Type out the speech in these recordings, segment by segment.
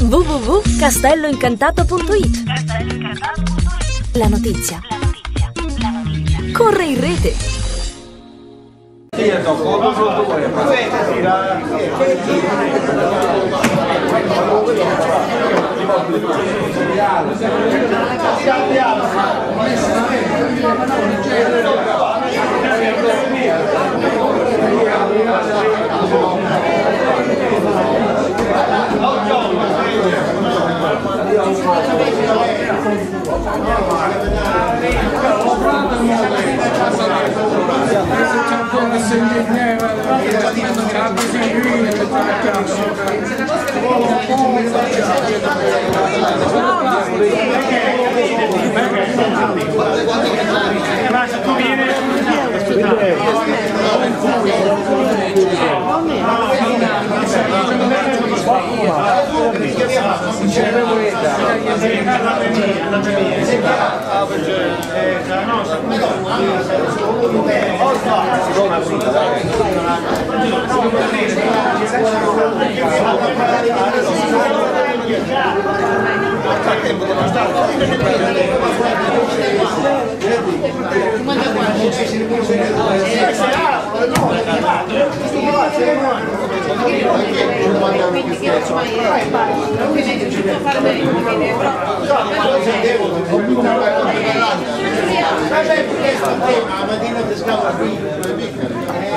www.castelloincantato.it La notizia. Corre in rete.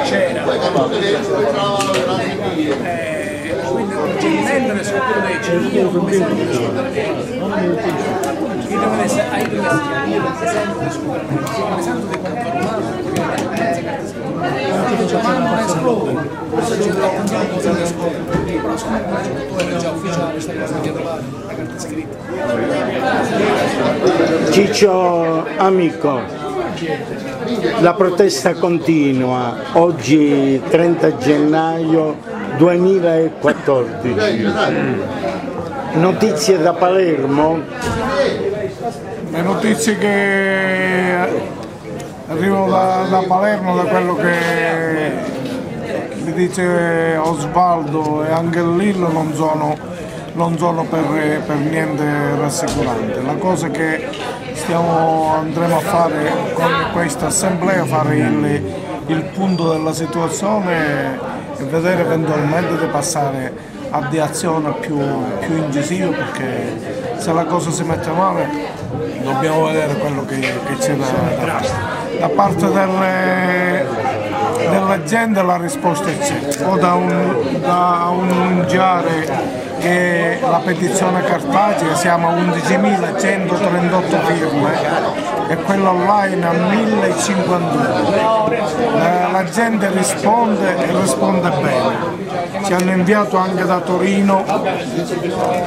C'era quindi su quello che c'è io come sempre io devo essere ai due io esempio di scuola come santo del canto romano non esplode ci sta puntando cosa di scuola però secondo me è già ufficiale questa cosa di trovare la carta scritta Ciccio amico, la protesta continua, oggi 30 gennaio 2014. Notizie da Palermo? Le notizie che arrivano da, da Palermo, da quello che mi dice Osvaldo e anche Lillo non sono, non sono per, per niente rassicuranti. La cosa che stiamo, andremo a fare con questa assemblea, fare il, il punto della situazione e vedere eventualmente di passare a di azione più, più incisive perché se la cosa si mette male dobbiamo vedere quello che, che c'è da, da. Da parte delle, della la risposta c'è, o da, un, da annunciare che la petizione cartacea siamo a 11.138 firme e quella online a 1051. La, la gente risponde e risponde bene. Ci hanno inviato anche da Torino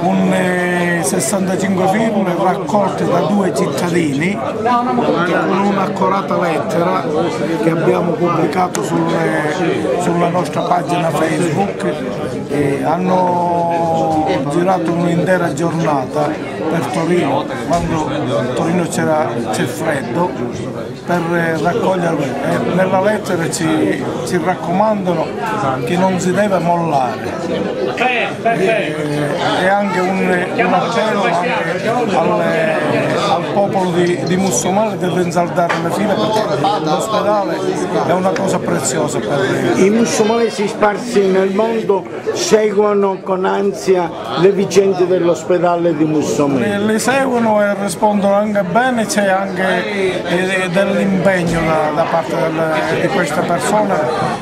un eh, 65 firme raccolte da due cittadini con un'accorata lettera che abbiamo pubblicato sulle- sulla nostra pagina Facebook. Hanno girato un'intera giornata per Torino, quando a Torino c'è freddo, per eh, raccogliere. E nella lettera ci, ci raccomandano che non si deve mollare. E, e anche un, un appello alle- al popolo di, di Mussomali di rinsaldare le file perché l'ospedale è una cosa preziosa per I musulmani sparsi nel mondo seguono con ansia le vicende dell'ospedale di Mussomeli. Le, le seguono e rispondono anche bene, c'è anche eh, dell'impegno da, da parte delle- di queste persone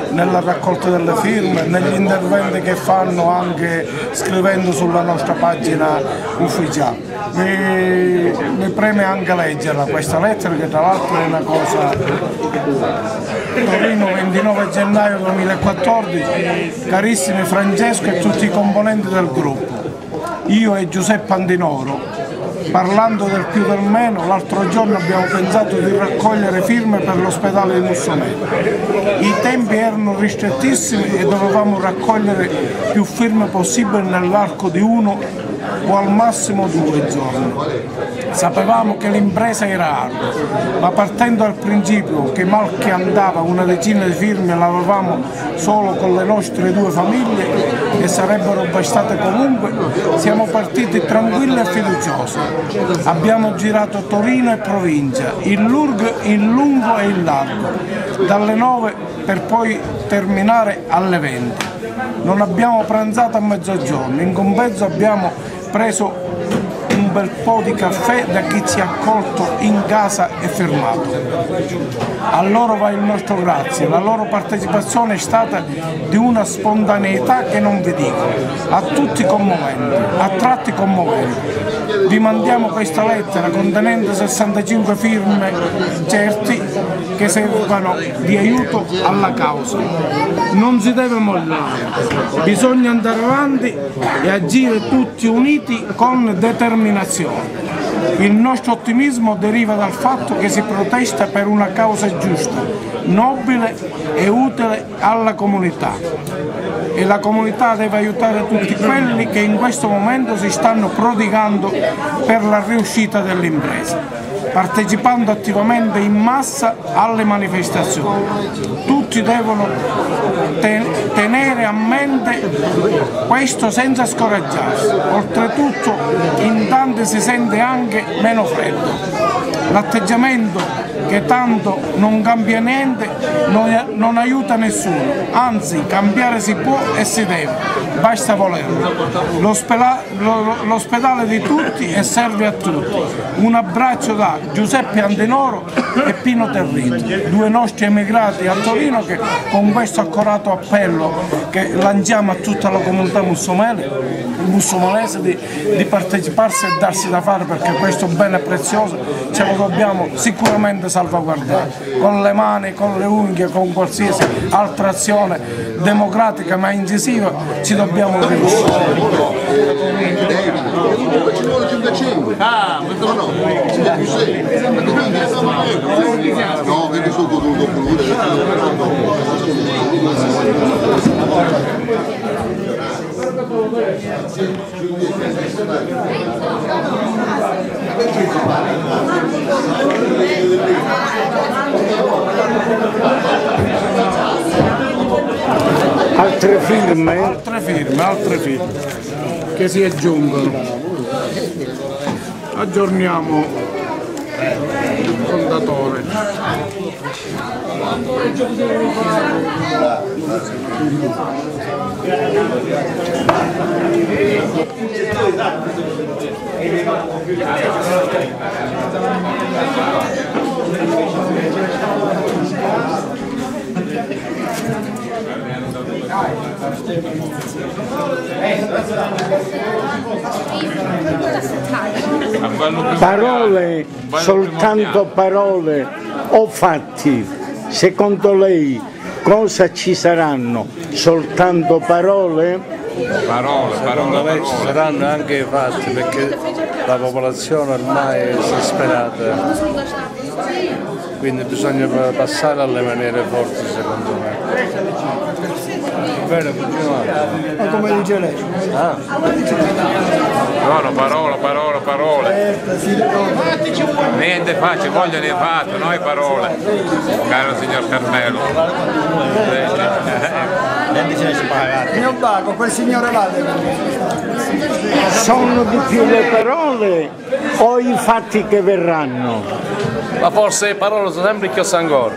nella raccolta delle firme, negli interventi che fanno anche scrivendo sulla nostra pagina ufficiale. Mi, mi preme anche leggerla questa lettera che tra l'altro è una cosa Torino 29 gennaio 2014 carissimi Francesco e tutti i componenti del gruppo io e Giuseppe Andinoro Parlando del più del meno, l'altro giorno abbiamo pensato di raccogliere firme per l'ospedale di Mussolini. I tempi erano ristrettissimi e dovevamo raccogliere più firme possibile nell'arco di uno o al massimo due giorni. Sapevamo che l'impresa era ardua, ma partendo dal principio che mal che andava una decina di firme l'avevamo solo con le nostre due famiglie e sarebbero bastate comunque, siamo partiti tranquilli e fiduciosi. Abbiamo girato Torino e provincia, il, Lurg, il lungo e il largo, dalle 9 per poi terminare alle 20. Non abbiamo pranzato a mezzogiorno, in compenso abbiamo preso bel po' di caffè da chi ci ha accolto in casa e fermato. A loro va il nostro grazie, la loro partecipazione è stata di una spontaneità che non vi dico, a tutti commovente, a tratti commovente. Vi mandiamo questa lettera contenente 65 firme certi che servano di aiuto alla causa. Non si deve mollare, bisogna andare avanti e agire tutti uniti con determinazione. Il nostro ottimismo deriva dal fatto che si protesta per una causa giusta, nobile e utile alla comunità. E la comunità deve aiutare tutti quelli che in questo momento si stanno prodigando per la riuscita dell'impresa partecipando attivamente in massa alle manifestazioni. Tutti devono tenere a mente questo senza scoraggiarsi. Oltretutto in tanti si sente anche meno freddo. L'atteggiamento che tanto non cambia niente non aiuta nessuno, anzi cambiare si può e si deve, basta volerlo. L'ospedale di tutti e serve a tutti. Un abbraccio da Giuseppe Antenoro e Pino Territo, due nostri emigrati a Torino che con questo accorato appello che lanciamo a tutta la comunità mussomalese di, di parteciparsi e darsi da fare perché questo bene prezioso ce lo dobbiamo sicuramente salvaguardare con le mani, con le unghie, con qualsiasi altra azione democratica ma incisiva ci dobbiamo riuscire. Ah, no, no, No, che sono dovuto pure. Altre firme? Altre firme, altre firme che si aggiungono. Aggiorniamo 本だと思います。Parole, soltanto parole o fatti? Secondo lei cosa ci saranno? Soltanto parole? Parole, Secondo me ci saranno anche i fatti perché la popolazione ormai è esasperata, quindi bisogna passare alle maniere forti secondo me. Bene, continuate. Ma come dice lei? Ah, No, no, parole, parole, parole. Niente fa, ci vogliono i fatti, noi parole. Caro signor Carmelo. Signor Baco, quel signore là. Sono di più le parole o i fatti che verranno? Ma forse sempre più ancora.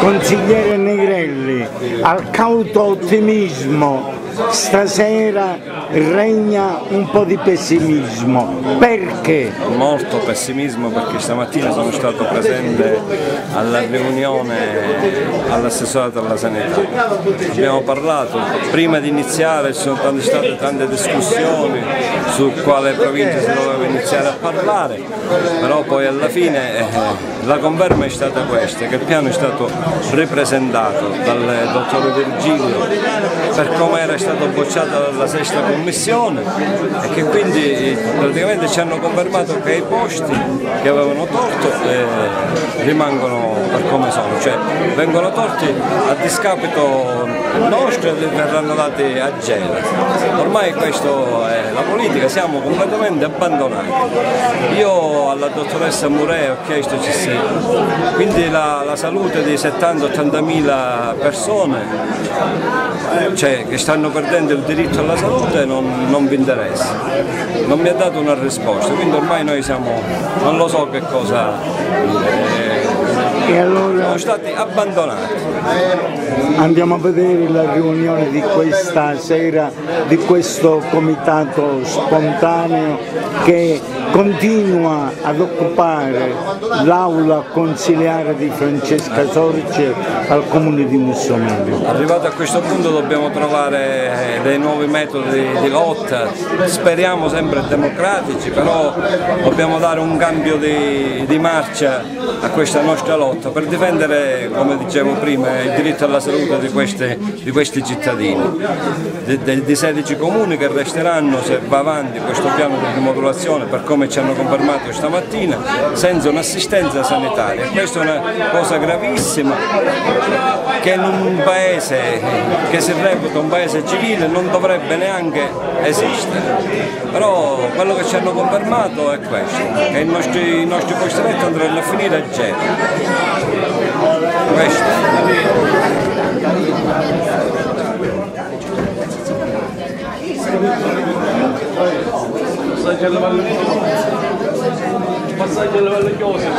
Consigliere Negrelli, al cauto ottimismo stasera regna un po' di pessimismo. Perché? molto pessimismo perché stamattina sono stato presente alla riunione all'assessorato alla sanità. Abbiamo parlato, prima di iniziare ci sono state tante discussioni su quale provincia si doveva iniziare a parlare, però poi alla fine eh, la conferma è stata questa, che il piano è stato ripresentato dal dottore Virgilio per come era stato bocciato dalla sesta commissione e che quindi praticamente ci hanno confermato che i posti che avevano torto eh, rimangono per come sono, cioè vengono torti a discapito nostro e verranno dati a gelo. Ormai questo è la politica, siamo completamente abbandonati. Io alla dottoressa Murei ho chiesto ci sia, quindi la, la salute di 70-80 mila persone cioè, che stanno perdendo il diritto alla salute non, non vi interessa. Non mi ha dato una risposta, quindi ormai noi siamo, non lo so che cosa E allora siamo stati abbandonati. andiamo a vedere la riunione di questa sera di questo comitato spontaneo che continua ad occupare l'aula consiliare di Francesca Sorge al comune di Mussomello. Arrivato a questo punto dobbiamo trovare dei nuovi metodi di lotta, speriamo sempre democratici, però dobbiamo dare un cambio di, di marcia a questa nostra lotta per difendere, come dicevo prima, il diritto alla salute di, queste- di questi cittadini, di, di- di 16 comuni che resteranno se va avanti questo piano di rimodulazione per come ci hanno confermato stamattina, senza un'assistenza sanitaria. Questa è una cosa gravissima che in un paese che si reputa un paese civile non dovrebbe neanche esistere. Però quello che ci hanno confermato è questo, che i nostri, i nostri posti letto andranno a finire a Passa Gelvalli Passa Gelvalli che osa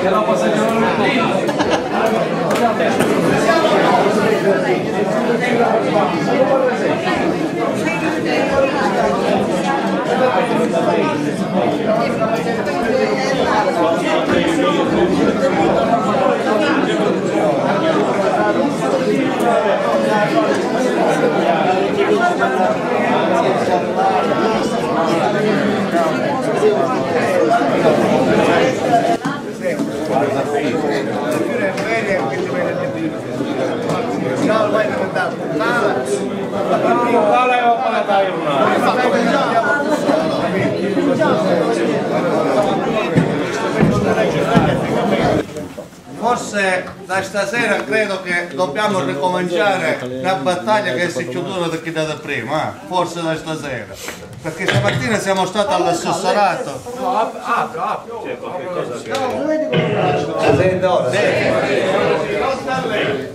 Che la passa Gelvalli alla Valle Chiosa c'è. Forse da stasera credo che dobbiamo ricominciare la battaglia che si è chiusa da chi da prima, eh? forse da stasera. Perché stamattina siamo stati all'assessorato.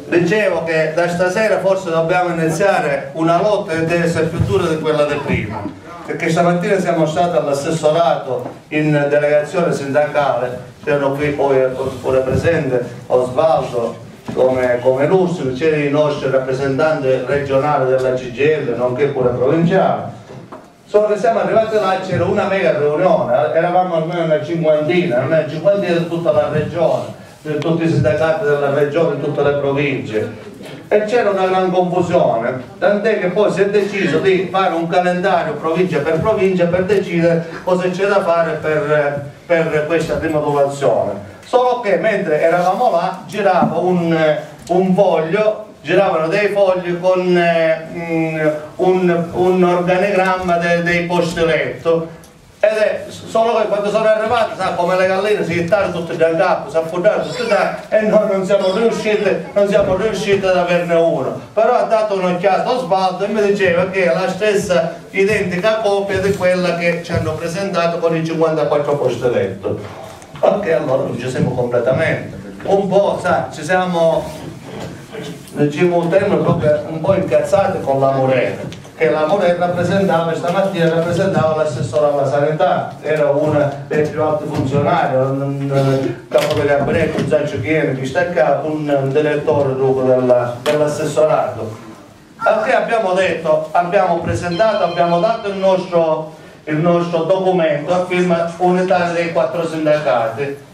Dicevo che da stasera forse dobbiamo iniziare una lotta che deve essere più dura di quella di prima, perché stamattina siamo stati all'assessorato in delegazione sindacale, c'erano qui poi pure presente Osvaldo come, come Lussio, c'erano i nostri rappresentanti regionali della CGL, nonché pure provinciali. Solo che siamo arrivati là c'era una mega riunione, eravamo almeno una cinquantina, una cinquantina di tutta la regione, di tutti i sindacati della regione, di tutte le province. E c'era una gran confusione, tant'è che poi si è deciso di fare un calendario provincia per provincia per decidere cosa c'è da fare per, per questa rimodulazione. Solo che mentre eravamo là girava un, un foglio giravano dei fogli con eh, un, un organigramma de- dei posti letto ed è solo che quando sono arrivati, sa, come le galline si gittano tutte da capo, si affondano tutte da e noi non siamo riusciti, non siamo riusciti ad averne uno. Però ha dato un'occhiata a Osvaldo e mi diceva che è la stessa identica copia di quella che ci hanno presentato con i 54 posti letto. Ok, allora non ci siamo completamente. Un po', sa, ci siamo diciamo un termine proprio un po' incazzati con la Morena che la Morena rappresentava stamattina rappresentava l'assessore alla sanità. Era uno dei più alti funzionari un, un capo gabinetto un Zaccio Chiene che staccato un, direttore dell'assessorato. Al che abbiamo detto abbiamo presentato abbiamo dato il nostro, il nostro documento a firma unitaria dei quattro sindacati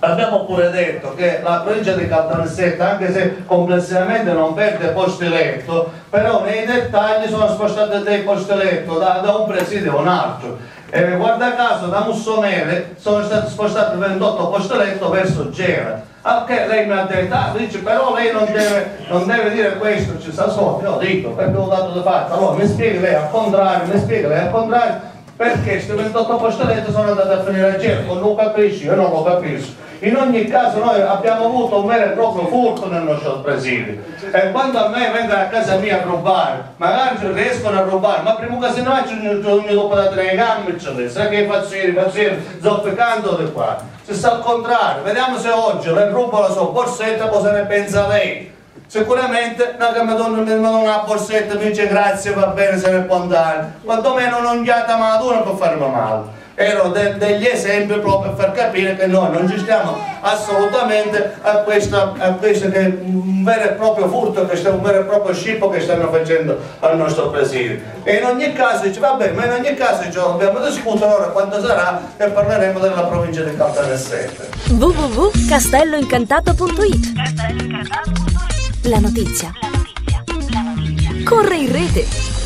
Abbiamo pure detto che la provincia di Caltanissetta, anche se complessivamente non perde posti letto, però nei dettagli sono spostati dei posti letto da, da un presidio a un altro. E guarda caso da Mussomere sono stati spostati 28 posti letto verso Gera. Anche lei mi ha detto, ah, dice, però lei non deve, non deve dire questo, ci sta sotto. Io dico, perché ho dato da fatto. Allora mi spieghi lei al contrario, mi spieghi lei al contrario, perché questi 28 posti letto sono andati a finire a Gera. Non lo capisci, io non lo capisco. In ogni caso noi abbiamo avuto un vero e proprio furto nel nostro presidio e quando a me vengono a casa mia a rubare, magari riescono a rubare, ma prima che se faccio ogni dopo da tre gambe sai che faccio ieri, faccio ieri, zoppicando di qua. Se sta al contrario, vediamo se oggi le rubo la sua borsetta, cosa ne pensa lei? Sicuramente non che mi danno, una borsetta mi dice grazie, va bene, se ne può andare, quantomeno un'unghiata matura per farmi male erano de degli esempi proprio per far capire che noi non ci stiamo assolutamente a questo, a questo che è un vero e proprio furto, che è un vero e proprio scippo che stanno facendo al nostro presidio. E in ogni caso dice, vabbè, ma in ogni caso dice, dobbiamo discutere ora quando sarà e parleremo della provincia di Caltanissette. www.castelloincantato.it La notizia. La notizia. La notizia. Corre in rete